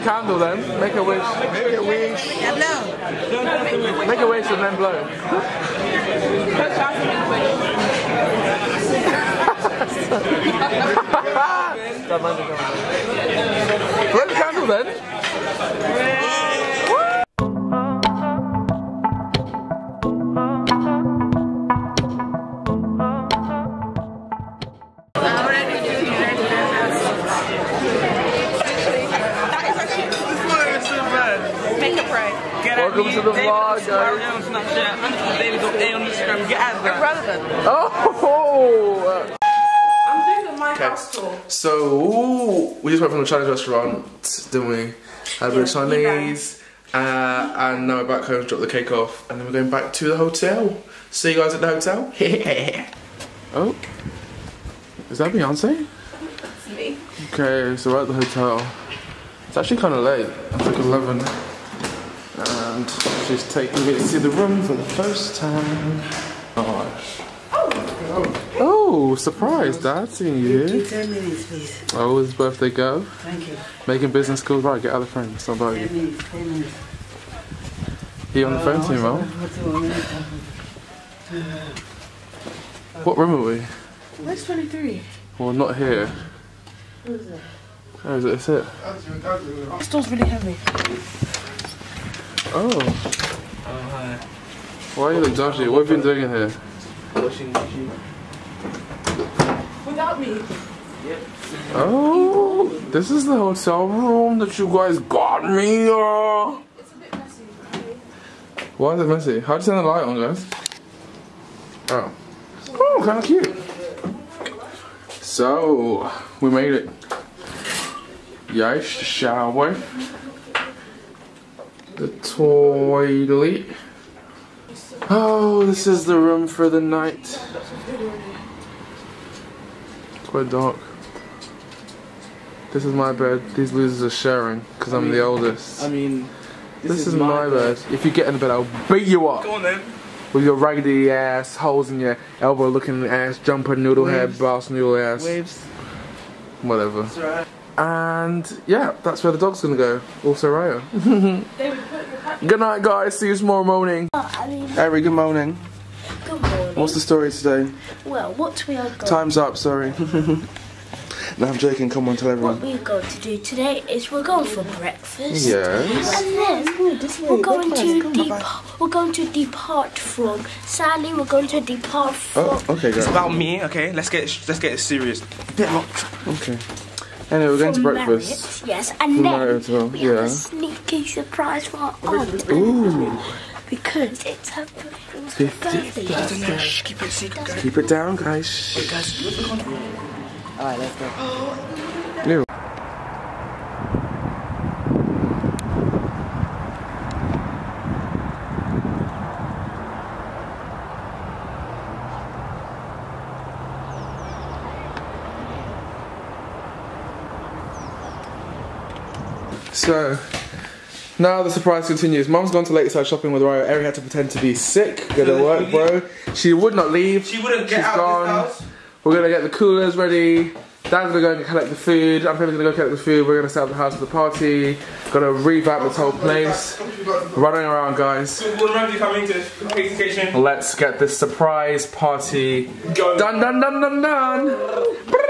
candle then. Make a wish. Make a wish. Yeah, blow. Make a wish and then blow. Blow the candle then. Right. Get at Welcome me, to the David vlog, guys. A on Snapchat, underscore David A on Instagram. Get at that. Oh! I'm doing my house tour. So, ooh, we just went from the Chinese restaurant, didn't we? Had a bit of Chinese, uh, and now we're back home to drop the cake off, and then we're going back to the hotel. See you guys at the hotel. oh, is that Beyonce? Me. Okay, so we're at the hotel. It's actually kind of late. It's like 11. And she's taking me to see the room for the first time. Gosh. Oh, surprise, Dad, seeing you here. Ten minutes, please. Oh, his birthday girl. Thank you. Making business calls. Right, get other friends. Not about Ten you. minutes, ten minutes. He on the phone to you, Mel. Oh, what's the one minute? Uh, what room are we? Where's 23? Well, not here. Who's that? Oh, is it? It's it. This door's really heavy. Oh. Oh, hi. Why are you look dodgy? What have you been doing in here? Washing machine. Without me. Oh, this is the hotel room that you guys got me. Uh. It's a bit messy. Why is it messy? How'd you turn the light on, guys? Oh. Oh, kind of cute. So, we made it. Yes, shower. The toilet. Oh, this is the room for the night. It's quite dark. This is my bed. These losers are sharing because I'm the oldest. I mean, This, is, my bed. If you get in the bed, I'll beat you up Go on then. with your raggedy ass, holes in your elbow looking ass, jumper noodle head, boss noodle ass, Waves. whatever. It's alright. And yeah, that's where the dog's gonna go. Also, Raya. David, put your pack. Good night, guys. See you tomorrow morning. Oh, Harry, good morning. Good morning. What's the story today? Well, what we are going, Time's up. Sorry. no, I'm joking. Come on, tell everyone. what we're going to do today is we're going for breakfast. Yes. And then we're going to depart. We're going to depart from. Sadly, we're going to depart oh, from. Oh, okay, It's about me, okay? Let's get let's get it serious. Bit much. Okay. Anyway, we're going to breakfast. Marriott, Yes, and From then well, we have a sneaky surprise for our aunt Ooh. because it's her birthday. yesterday. Shh, keep it secret, guys. Keep it down, guys. Guys, Alright, let's go. Oh, So, now the surprise continues. Mum's gone to Lakeside shopping with Ryo. Eri had to pretend to be sick. Go to work, bro. She would not leave. She wouldn't get She's out gone. of this house. We're gonna get the coolers ready. Dad's gonna go and collect the food. I'm probably gonna go collect the food. We're gonna set up the house for the party. Gonna revamp this whole place. Running around, guys. Will Ramsey come into the kitchen? Let's get this surprise party Go. done, done, done, done, done.